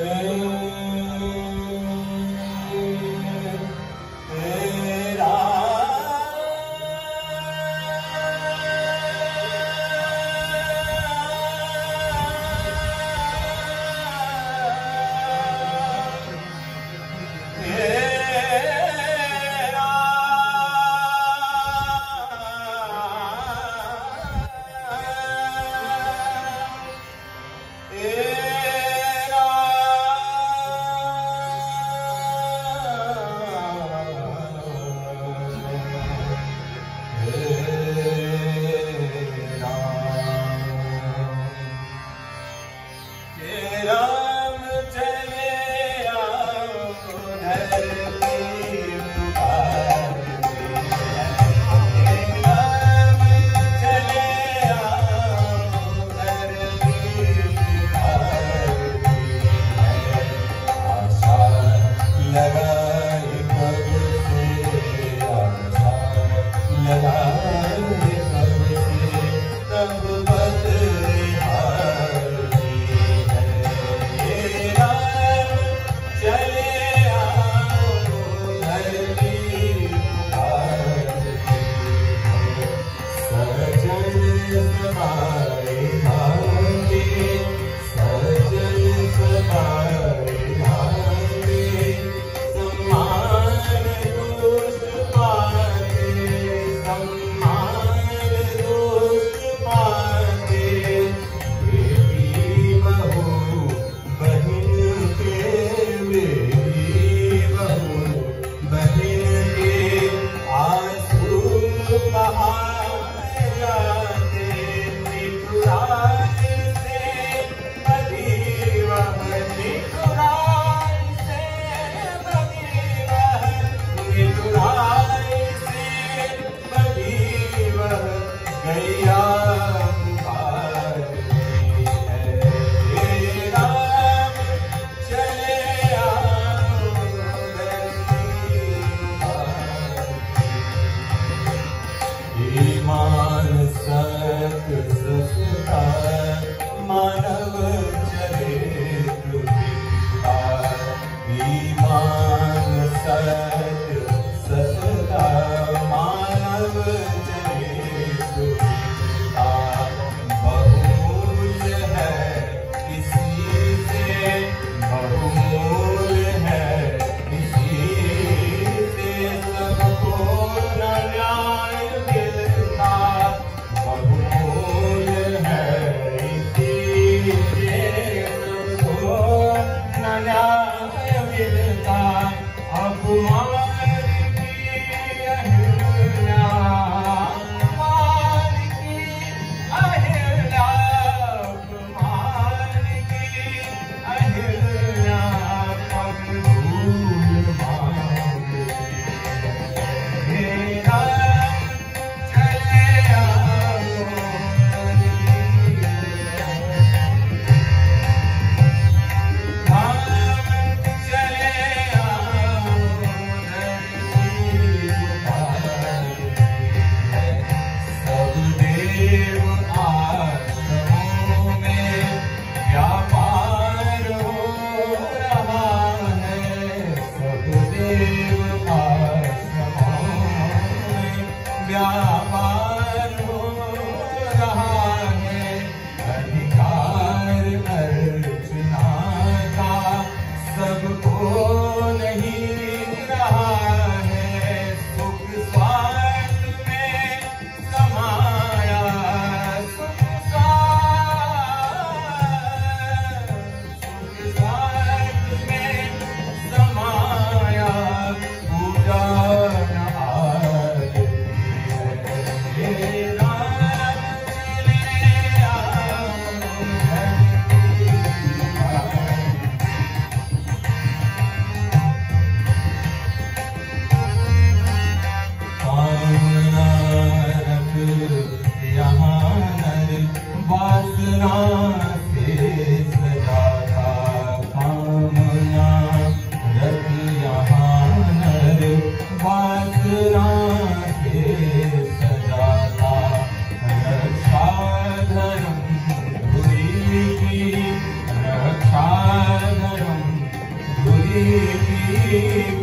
Amém. गुरीति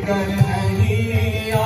Karhari आय